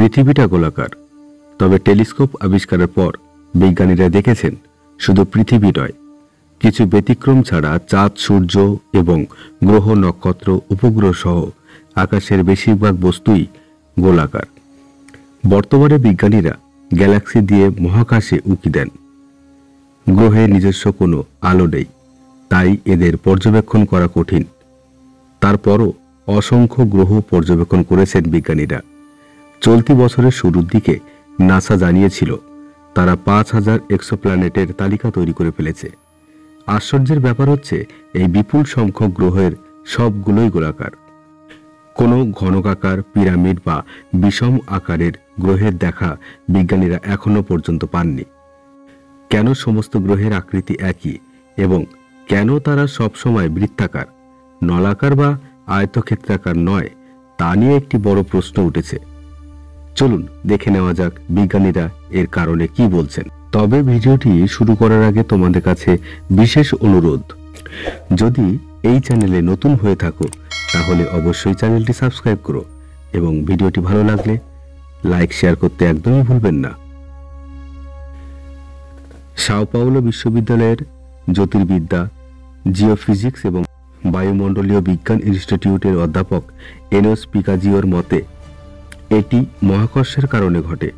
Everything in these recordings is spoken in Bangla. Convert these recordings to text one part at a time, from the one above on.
পৃথিবীটা গোলাকার। তবে টেলিস্কোপ আবিষ্কারের পর বিজ্ঞানীরা দেখেছেন, শুধু পৃথিবী নয়, কিছু ব্যতিক্রম ছাড়া চাঁদ, সূর্য এবং গ্রহ, নক্ষত্র, উপগ্রহ সহ আকাশের বেশিরভাগ বস্তুই গোলাকার। বর্তমানে বিজ্ঞানীরা গ্যালাক্সি দিয়ে মহাকাশে উঁকি দেন। গ্রহে নিজস্ব কোনো আলো নেই, তাই এদের পর্যবেক্ষণ করা কঠিন। তারপরও অসংখ্য গ্রহ পর্যবেক্ষণ করেছেন বিজ্ঞানীরা। চলতি বছরের শুরুর দিকে নাসা জানিয়েছিল, তারা পাঁচ হাজার এক্সোপ্ল্যানেটের তালিকা তৈরি করে ফেলেছে। আশ্চর্যের ব্যাপার হচ্ছে, এই বিপুল সংখ্যক গ্রহের সবগুলোই গোলাকার। কোনো ঘনকাকার পিরামিড বা বিষম আকারের গ্রহের দেখা বিজ্ঞানীরা এখনও পর্যন্ত পাননি। কেন সমস্ত গ্রহের আকৃতি একই এবং কেন তারা সবসময় বৃত্তাকার, নলাকার বা আয়তক্ষেত্রাকার নয়, তা নিয়ে একটি বড় প্রশ্ন উঠেছে। চলুন দেখে নেওয়া যাক বিজ্ঞানীরা এর কারণে কি বলছেন। তবে ভিডিওটি শুরু করার আগে তোমাদের কাছে বিশেষ অনুরোধ। যদি এই চ্যানেলে নতুন হয়ে থাকো, তাহলে অবশ্যই চ্যানেলটি সাবস্ক্রাইব করো এবং ভিডিওটি ভালো লাগলে লাইক, শেয়ার করতে একদমই ভুলবেন না। সাও পাওলো বিশ্ববিদ্যালয়ের জ্যোতির্বিদ্যা, জিওফিজিক্স এবং বায়ুমণ্ডলীয় বিজ্ঞান ইনস্টিটিউটের অধ্যাপক এনোস পিকাজিওর মতে এটি মহাকর্ষের কারণে ঘটে।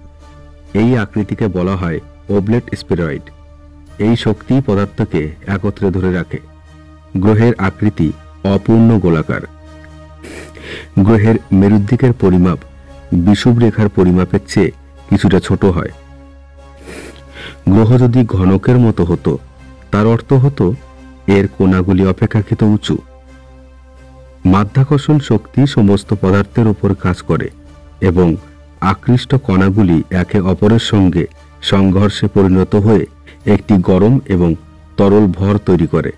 এই আকৃতিকে বলা হয় ওবলেট স্পেরয়েড। এই শক্তি পদার্থকে একত্রে ধরে রাখে। গ্রহের আকৃতি অপূর্ণ গোলাকার। গ্রহের মেরুদ্দিকের পরিমাপ বিষুব রেখার পরিমাপের চেয়ে কিছুটা ছোট হয়। গ্রহ যদি ঘনকের মতো হতো, তার অর্থ হতো এর কোণাগুলি অপেক্ষাকৃত উঁচু। মাধ্যাকর্ষণ শক্তি সমস্ত পদার্থের উপর কাজ করে। এবং আকৃষ্ট কণাগুলি একে অপরের সঙ্গে সংঘর্ষে পরিণত হয়ে একটি গরম এবং তরল ভর তৈরি করে।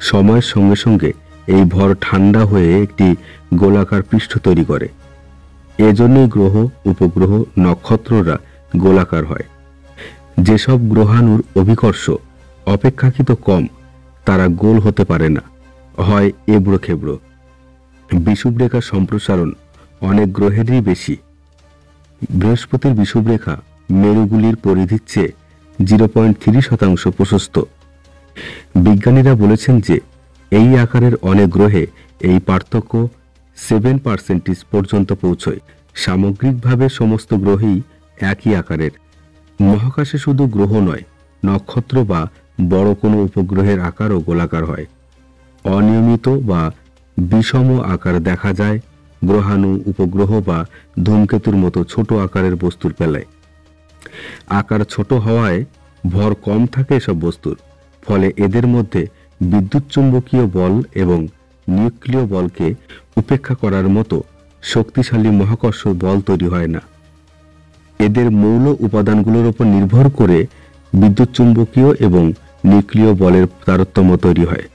সময়ের সঙ্গে সঙ্গে এই ভর ঠান্ডা হয়ে একটি গোলাকার পৃষ্ঠ তৈরি করে। এজন্যই গ্রহ, উপগ্রহ, নক্ষত্ররা গোলাকার হয়। যেসব গ্রহাণুর অভিকর্ষ অপেক্ষাকৃত কম, তারা গোল হতে পারে না। হয় এবড়ো খেবড়ো বিষুবরেখার সম্প্রসারণ অনেক গ্রহেরই বেশি। বৃহস্পতির বিষুবরেখা মেরুগুলির পরিধির চেয়ে জিরো পয়েন্ট থ্রি শতাংশ প্রশস্ত। বিজ্ঞানীরা বলেছেন যে, এই আকারের অনেক গ্রহে এই পার্থক্য সেভেন পার্সেন্টেজ পর্যন্ত পৌঁছয়। সামগ্রিকভাবে সমস্ত গ্রহই একই আকারের। মহাকাশে শুধু গ্রহ নয়, নক্ষত্র বা বড় কোনো উপগ্রহের আকারও গোলাকার হয়। অনিয়মিত বা বিষম আকার দেখা যায় গ্রহাণু উপগ্রহ বা ধূমকেতুর মতো ছোট আকারের বস্তুর বেলায় আকার ছোট হওয়ায় ভর কম থাকে এসব বস্তুর, ফলে এদের মধ্যে বিদ্যুৎ চুম্বকীয় বল এবং নিউক্লিয় বলকে উপেক্ষা করার মতো শক্তিশালী মহাকর্ষ বল তৈরি হয় না। এদের মৌল উপাদানগুলোর উপর নির্ভর করে বিদ্যুৎ চুম্বকীয় এবং নিউক্লিয় বলের তারতম্য তৈরি হয়।